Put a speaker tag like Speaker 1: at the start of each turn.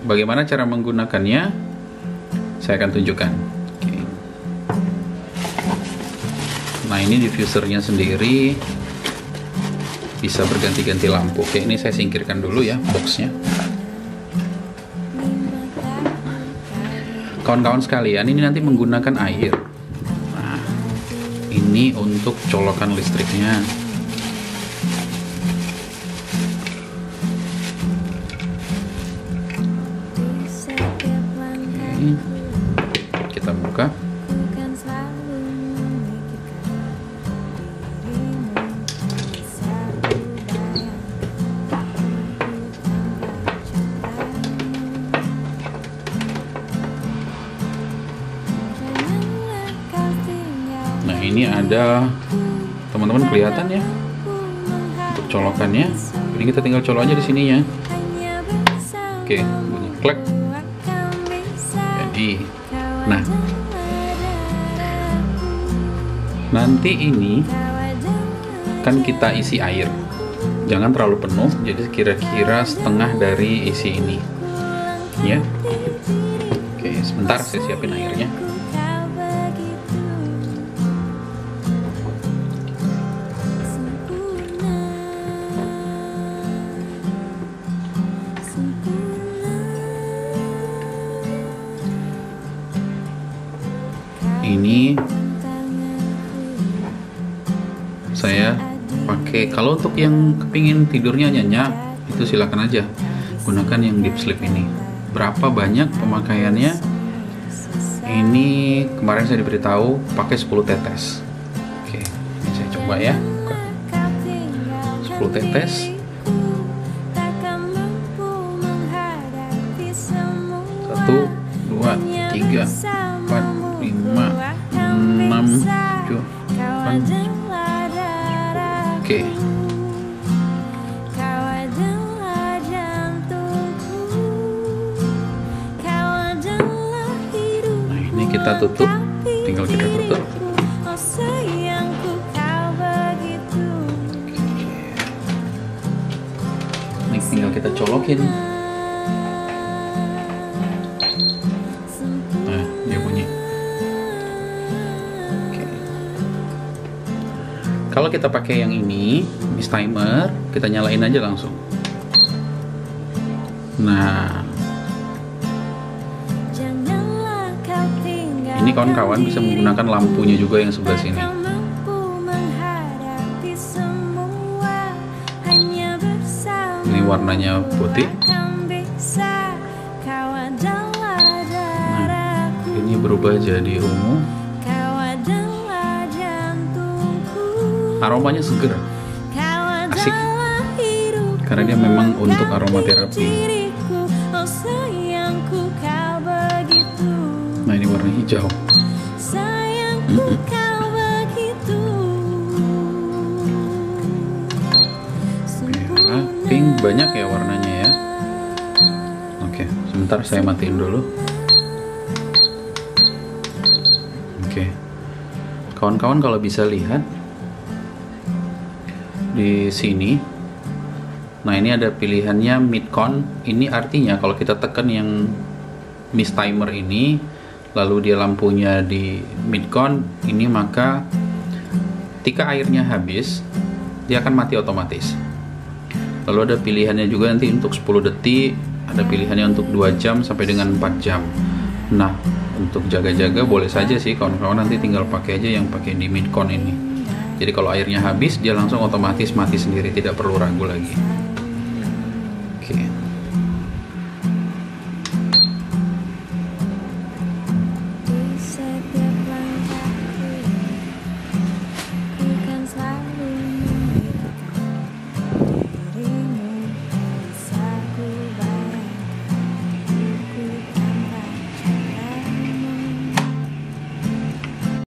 Speaker 1: bagaimana cara menggunakannya? Saya akan tunjukkan. Oke. nah ini diffusernya sendiri. Bisa berganti-ganti lampu. Oke ini saya singkirkan dulu ya boxnya. Kawan-kawan sekalian ini nanti menggunakan air. Nah ini untuk colokan listriknya Oke, Nah ini ada teman-teman kelihatan ya untuk colokannya. Ini kita tinggal colok aja di sininya. Oke, bunyi klek. Jadi, nah nanti ini kan kita isi air. Jangan terlalu penuh, jadi kira-kira setengah dari isi ini. Ya. Oke, sebentar saya siapin airnya. ini saya pakai. Kalau untuk yang kepingin tidurnya nyenyak itu silakan aja. Gunakan yang deep sleep ini. Berapa banyak pemakaiannya? Ini kemarin saya diberitahu pakai 10 tetes. Oke ini saya coba ya. 10 tetes. Satu dua tiga empat lima enam tujuh delapan oke. Nah ini kita tutup. Tinggal kita tutup. ini tinggal kita colokin Kalau kita pakai yang ini, Miss Timer, kita nyalain aja langsung. Nah, ini kawan-kawan bisa menggunakan lampunya juga yang sebelah sini. Ini warnanya putih. Nah, ini berubah jadi ungu. Aromanya seger, asik. Karena dia memang untuk aromaterapi. Nah, ini warna hijau. Pink, banyak ya warnanya ya. Oke, sebentar saya matiin dulu. Oke. Kawan-kawan kalau bisa lihat di sini. Nah, ini ada pilihannya midcon. Ini artinya kalau kita tekan yang miss timer ini lalu dia lampunya di midcon ini maka ketika airnya habis dia akan mati otomatis. Lalu ada pilihannya juga nanti untuk 10 detik, ada pilihannya untuk 2 jam sampai dengan 4 jam. Nah, untuk jaga-jaga boleh saja sih kawan-kawan nanti tinggal pakai aja yang pakai di midcon ini. Jadi kalau airnya habis dia langsung otomatis mati sendiri, tidak perlu ragu lagi.